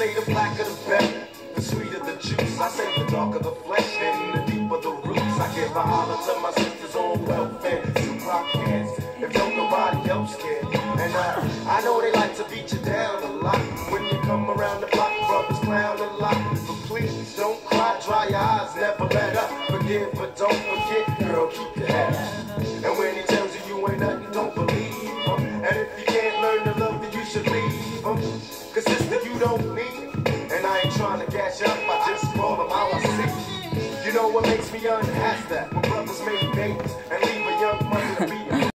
say the blacker the better, the sweeter the juice. I say the darker the flesh and the deeper the roots. I give a holler to my sisters on welfare, two rock hands, if don't nobody else care. And uh, I know they like to beat you down a lot when you come around the block, brothers clown a lot. But please don't cry, dry your eyes, never let up. Forgive, but don't forget, girl, keep your head up. And when he tells you you ain't nothing, don't believe him. And if you can't learn to love, should leave. Cause sister, you don't need. And I ain't trying to you up, I just call him how I see. You know what makes me unhappy?